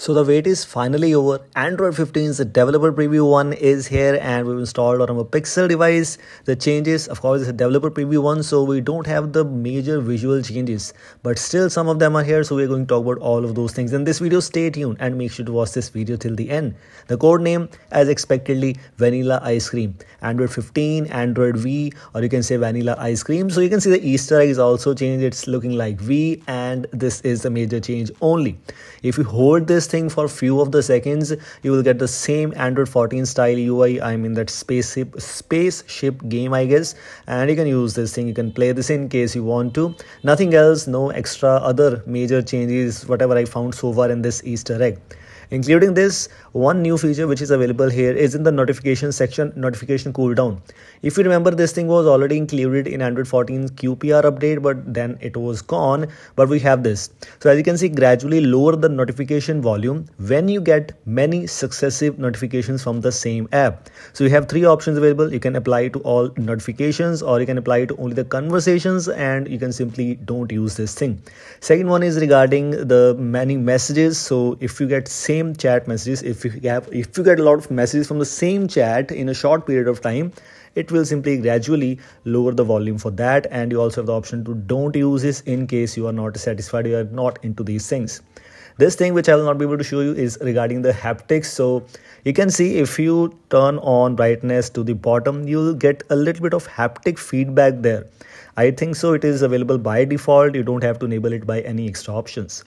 So the wait is finally over. Android 15's developer preview 1 is here and we've installed on our Pixel device. The changes, of course, it's a developer preview 1, so we don't have the major visual changes. But still some of them are here, so we're going to talk about all of those things. In this video, stay tuned and make sure to watch this video till the end. The code name, as expectedly, Vanilla Ice Cream. Android 15, Android V, or you can say Vanilla Ice Cream. So you can see the Easter egg is also changed. It's looking like V and this is the major change only. If you hold this thing for few of the seconds you will get the same android 14 style ui i mean that spaceship spaceship game i guess. And you can use this thing you can play this in case you want to. Nothing else no extra other major changes whatever i found so far in this easter egg Including this, one new feature which is available here is in the notification section, notification cooldown. If you remember, this thing was already included in Android 14 QPR update, but then it was gone. But we have this. So as you can see, gradually lower the notification volume when you get many successive notifications from the same app. So you have three options available. You can apply to all notifications or you can apply to only the conversations and you can simply don't use this thing. Second one is regarding the many messages. So if you get same same chat messages. If you have if you get a lot of messages from the same chat in a short period of time it will simply gradually lower the volume for that. And you also have the option to don't use this in case you are not satisfied you are not into these things. This thing which i will not be able to show you is regarding the haptics. So you can see if you turn on brightness to the bottom you'll get a little bit of haptic feedback there. I think so. It is available by default. You don't have to enable it by any extra options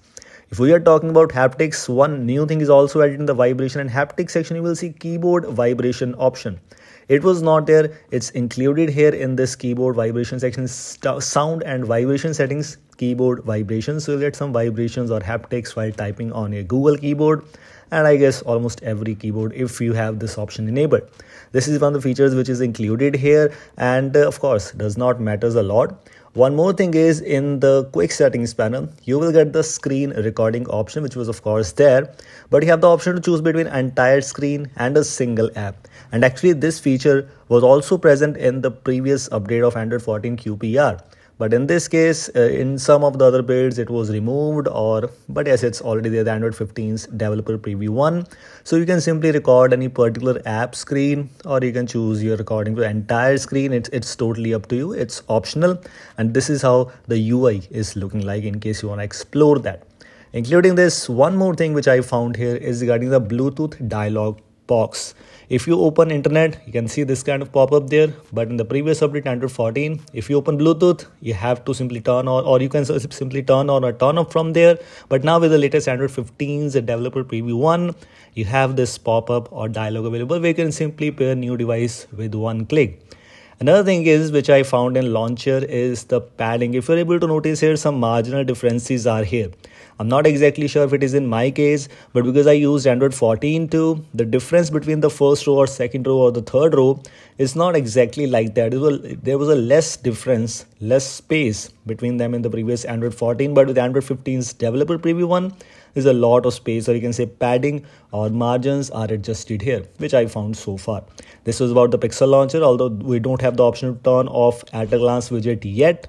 if we are talking about haptics, one new thing is also added in the vibration and haptic section. You will see keyboard vibration option. It was not there. It's included here in this keyboard vibration section, sound and vibration settings, keyboard vibrations. So you'll get some vibrations or haptics while typing on a Google keyboard and I guess almost every keyboard if you have this option enabled. This is one of the features which is included here and uh, of course does not matters a lot one more thing is in the quick settings panel, you will get the screen recording option, which was of course there, but you have the option to choose between entire screen and a single app. And actually this feature was also present in the previous update of Android 14 QPR but in this case uh, in some of the other builds it was removed or but yes it's already there the android 15's developer preview one. So you can simply record any particular app screen or you can choose your recording the entire screen. It's, it's totally up to you. It's optional. And this is how the ui is looking like in case you want to explore that. Including this one more thing which i found here is regarding the bluetooth dialog box if you open internet you can see this kind of pop-up there. But in the previous update android 14 if you open bluetooth you have to simply turn on or you can simply turn on or turn off from there. But now with the latest android 15's developer preview 1 you have this pop-up or dialog available where you can simply pair new device with one click Another thing is which I found in launcher is the padding. If you're able to notice here, some marginal differences are here. I'm not exactly sure if it is in my case, but because I used Android 14 too, the difference between the first row or second row or the third row is not exactly like that. there was a less difference, less space between them in the previous Android 14, but with Android 15's developer preview one, there's a lot of space or you can say padding or margins are adjusted here, which I found so far. This was about the Pixel launcher, although we don't have the option to turn off at a glance widget yet.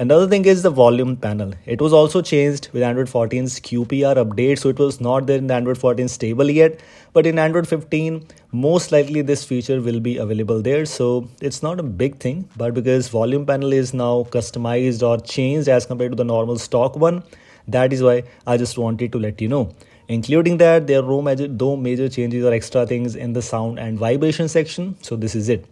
Another thing is the volume panel. It was also changed with Android 14's QPR update, so it was not there in the Android 14 stable yet. But in Android 15, most likely this feature will be available there. So it's not a big thing, but because volume panel is now customized or changed as compared to the normal stock one, that is why I just wanted to let you know. Including that, there are no major changes or extra things in the sound and vibration section. So this is it.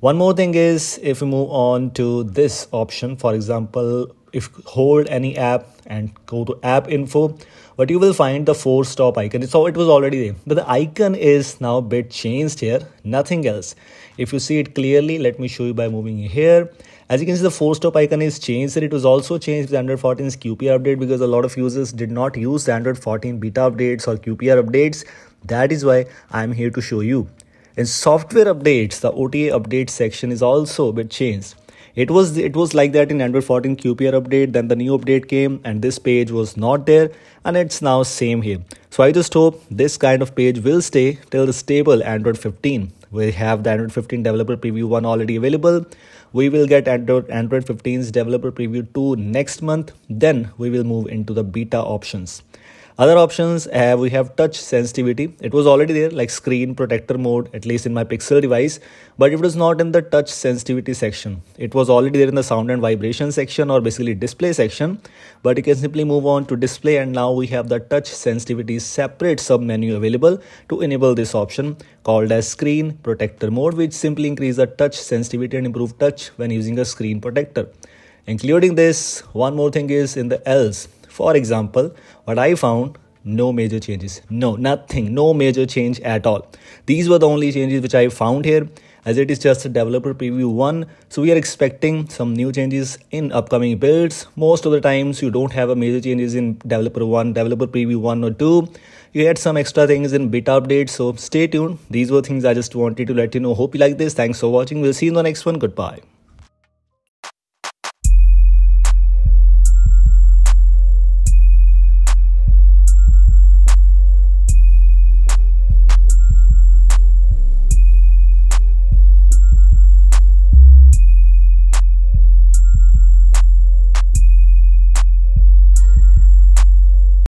One more thing is if we move on to this option, for example, if hold any app and go to app info, but you will find the force stop icon. So it was already there, but the icon is now a bit changed here, nothing else. If you see it clearly, let me show you by moving here. As you can see, the force stop icon is changed. It was also changed with Android 14's QPR update because a lot of users did not use Android 14 beta updates or QPR updates. That is why I'm here to show you. In software updates, the OTA update section is also a bit changed. It was it was like that in Android 14 QPR update. Then the new update came, and this page was not there, and it's now same here. So I just hope this kind of page will stay till the stable Android 15. We have the Android 15 developer preview one already available. We will get Android Android 15's developer preview 2 next month. Then we will move into the beta options. Other options we have touch sensitivity. It was already there like screen protector mode at least in my pixel device but it was not in the touch sensitivity section. It was already there in the sound and vibration section or basically display section but you can simply move on to display and now we have the touch sensitivity separate sub menu available to enable this option called as screen protector mode which simply increase the touch sensitivity and improve touch when using a screen protector. Including this one more thing is in the else for example, what I found no major changes. No, nothing, no major change at all. These were the only changes which I found here. As it is just a developer preview 1 so we are expecting some new changes in upcoming builds. Most of the times you don't have a major changes in developer 1 developer preview 1 or 2 you had some extra things in beta updates so stay tuned. These were things i just wanted to let you know. Hope you like this. Thanks for watching. We'll see you in the next one. Goodbye